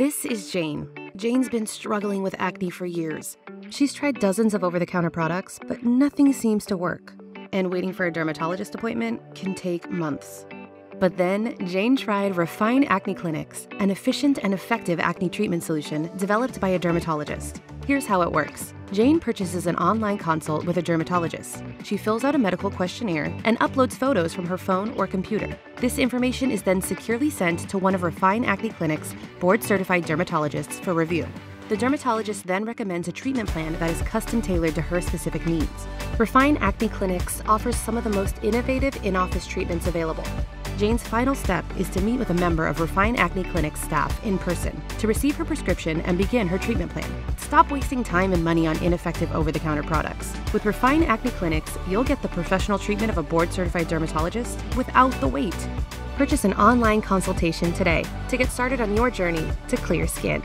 This is Jane. Jane's been struggling with acne for years. She's tried dozens of over the counter products, but nothing seems to work. And waiting for a dermatologist appointment can take months. But then, Jane tried Refine Acne Clinics, an efficient and effective acne treatment solution developed by a dermatologist. Here's how it works Jane purchases an online consult with a dermatologist. She fills out a medical questionnaire and uploads photos from her phone or computer. This information is then securely sent to one of Refine Acne Clinic's board certified dermatologists for review. The dermatologist then recommends a treatment plan that is custom tailored to her specific needs. Refine Acne Clinics offers some of the most innovative in office treatments available. Jane's final step is to meet with a member of Refine Acne Clinic's staff in person to receive her prescription and begin her treatment plan. Stop wasting time and money on ineffective over the counter products. With Refine Acne Clinics, you'll get the professional treatment of a board certified dermatologist without the wait. Purchase an online consultation today to get started on your journey to clear skin.